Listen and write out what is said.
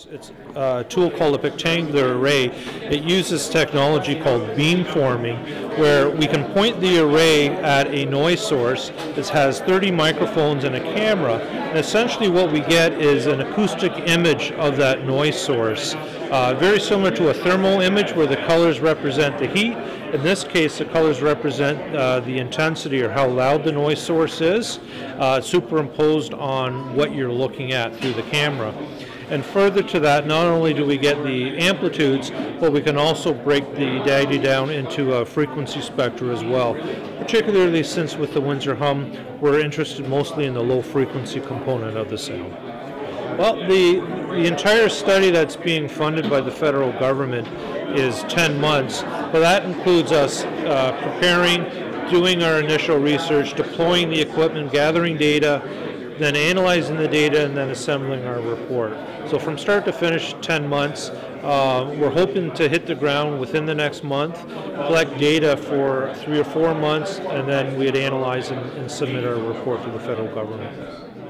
It's, it's a tool called a Pentangular Array. It uses technology called beamforming, where we can point the array at a noise source that has 30 microphones and a camera, and essentially what we get is an acoustic image of that noise source. Uh, very similar to a thermal image where the colors represent the heat. In this case, the colors represent uh, the intensity or how loud the noise source is, uh, superimposed on what you're looking at through the camera. And further to that, not only do we get the amplitudes, but we can also break the data down into a frequency spectra as well. Particularly since with the Windsor Hum, we're interested mostly in the low frequency component of the sound. Well, the, the entire study that's being funded by the federal government is 10 months, but that includes us uh, preparing, doing our initial research, deploying the equipment, gathering data, then analyzing the data, and then assembling our report. So from start to finish, 10 months. Uh, we're hoping to hit the ground within the next month, collect data for three or four months, and then we'd analyze and, and submit our report to the federal government.